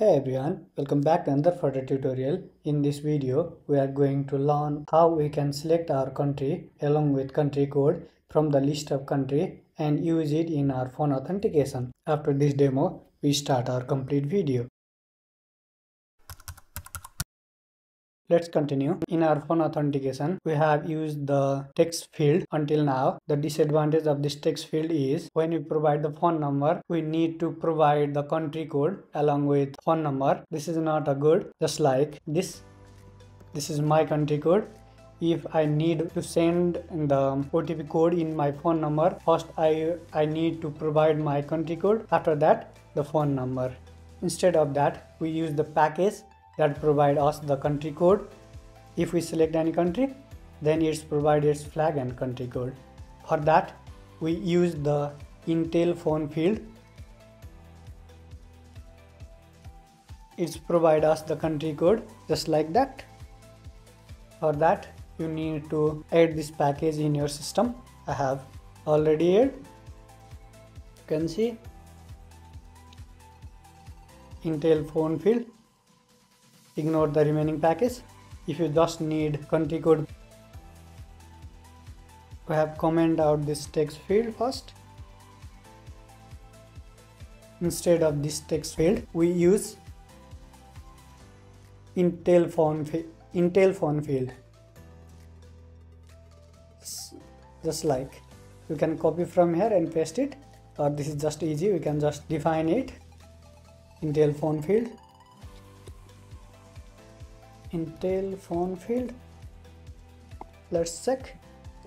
Hey everyone, welcome back to another Flutter tutorial. In this video, we are going to learn how we can select our country along with country code from the list of country and use it in our phone authentication. After this demo, we start our complete video. Let's continue. In our phone authentication, we have used the text field until now. The disadvantage of this text field is when we provide the phone number, we need to provide the country code along with phone number. This is not a good, just like this. This is my country code. If I need to send the OTP code in my phone number, first I, I need to provide my country code. After that, the phone number. Instead of that, we use the package that provide us the country code. If we select any country then it's provide its flag and country code. For that we use the intel phone field. It's provide us the country code just like that. For that you need to add this package in your system. I have already add you can see. Intel phone field ignore the remaining package if you just need country code we have comment out this text field first. Instead of this text field we use intel phone intel phone field. Just like you can copy from here and paste it or this is just easy we can just define it. Intel phone field intel phone field. Let's check.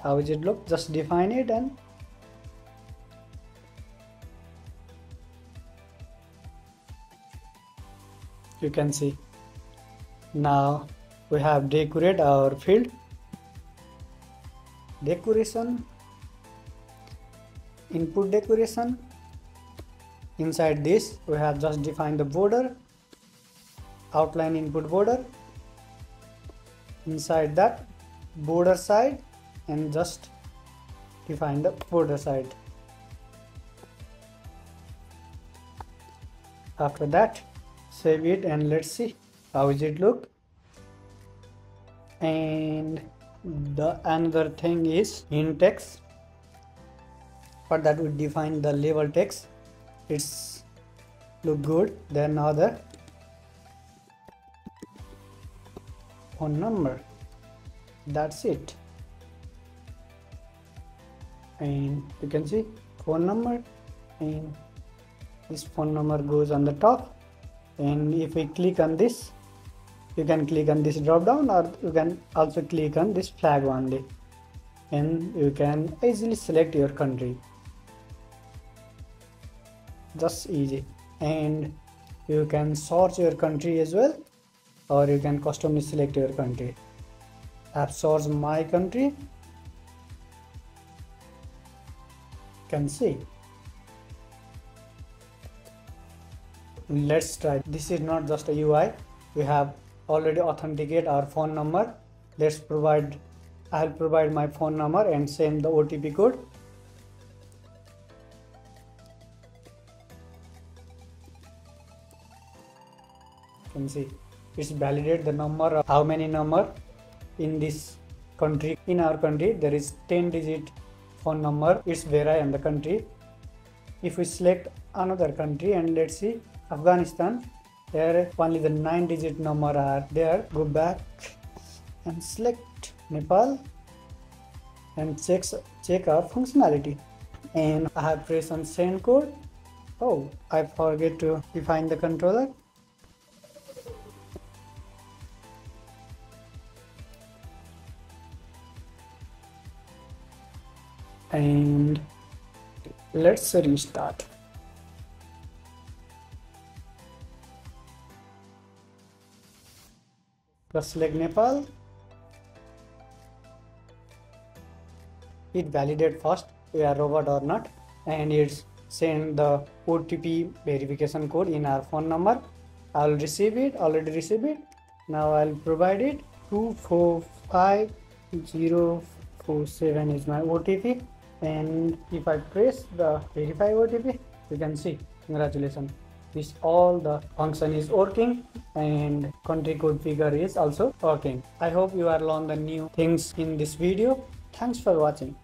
How it look? Just define it and you can see. Now we have decorate our field. Decoration. Input decoration. Inside this we have just defined the border. Outline input border inside that border side and just define the border side. After that save it and let's see how is it look. And the another thing is in text for that we define the label text. It's look good then other phone number. That's it. And you can see phone number and this phone number goes on the top. And if we click on this you can click on this drop down or you can also click on this flag only. And you can easily select your country. Just easy. And you can search your country as well or you can customly select your country. App source my country. Can see. Let's try. This is not just a UI we have already authenticate our phone number. Let's provide I'll provide my phone number and send the OTP code. Can see it's validate the number of how many number in this country. In our country there is 10 digit phone number. It's vary in the country. If we select another country and let's see afghanistan there only the 9 digit number are there. Go back and select nepal and check check our functionality. And i have pressed on send code. Oh i forget to define the controller and let's restart. Just select Nepal. It validate first we are robot or not and it's send the OTP verification code in our phone number. I'll receive it already receive it. Now I'll provide it. 245047 is my OTP and if I press the verify OTP you can see congratulations. This all the function is working and country code picker is also working. I hope you are learn the new things in this video. Thanks for watching